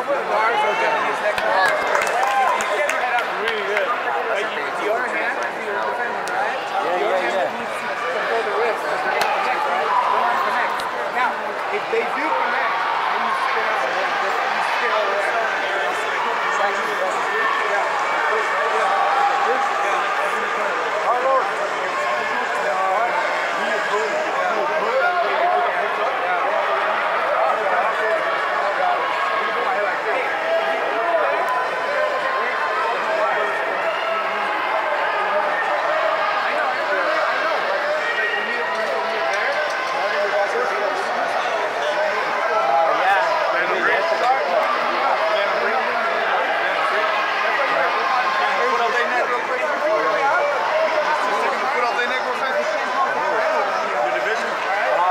for the guards or Japanese neck guard. You get your head up really good. Like you, the other hand, you're defending, right? Yeah, the yeah, other hand yeah. needs to control the wrist because they're going to connect, right? They want to connect. Now, if they do connect, then you spin out. You spin over there. It's actually the best. Yeah.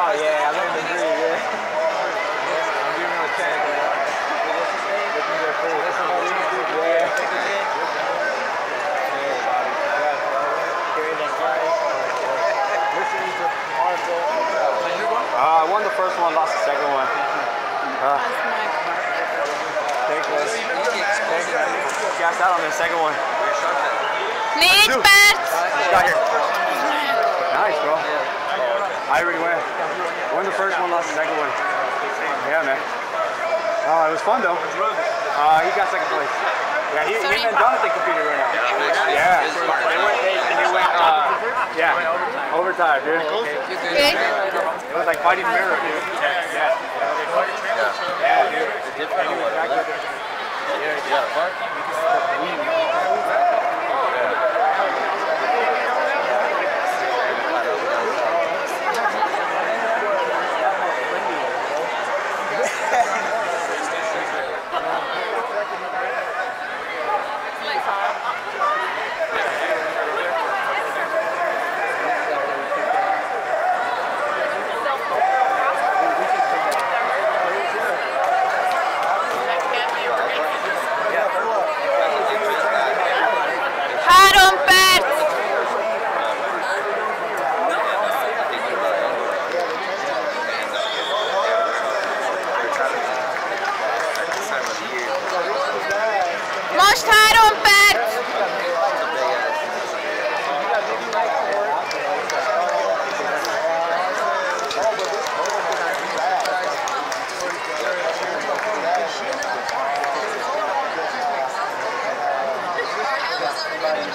Oh yeah, I learned the three, yeah. I'm giving him a chance, man. Looking good first. Yeah. Hey, Bobby. Congrats, bro. Carry that flag. Listening to Marco. Uh, I won the first one, lost the second one. Uh, thanks, man. Thanks, man. Gassed out on the second one. Négy perc! Got here. Nice, bro. I already went. Won the first one, lost the second one. Yeah, man. Oh, it was fun though. Uh, he got second place. Yeah, he, him and Jonathan competed right now. Yeah. They went, they, they went, uh, yeah, overtime, dude. Okay. It was like fighting mirror, dude. Yeah. Yeah, yeah dude. Anyway, back to the-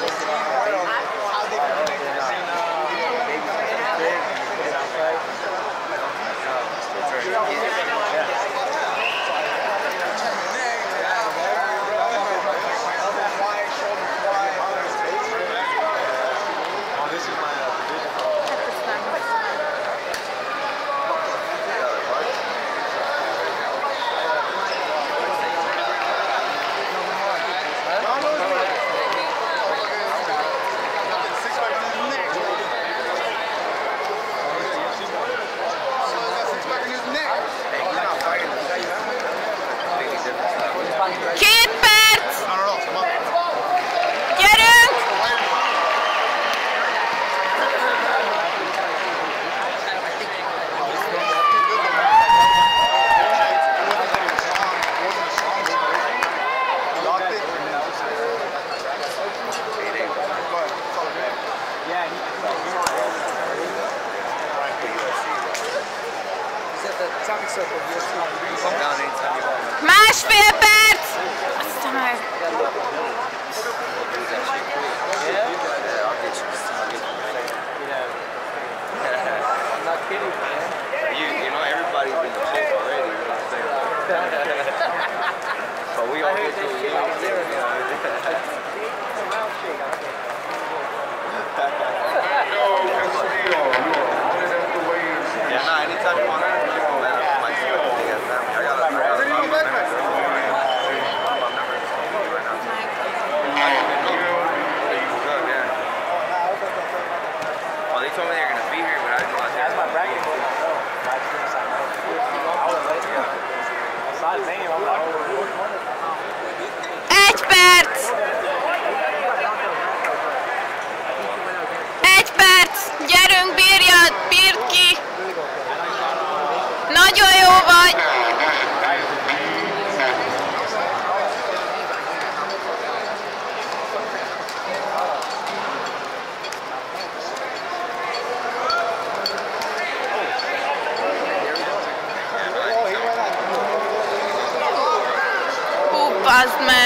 Két Másfél perc! Aztán meg. Oh, they told me they were gonna be here, but I didn't know I That's my bracket. I just didn't sign up. I was late. I saw his name. I'm like, oh, Egy perc! Egy perc! Gyerünk, bírjad! Ki! asthma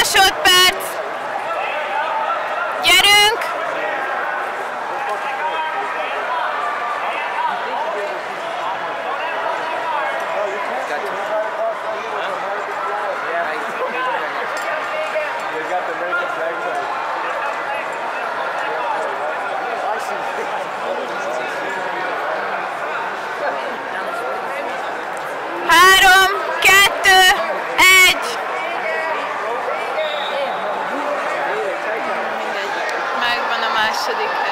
másodperc. आश्चर्य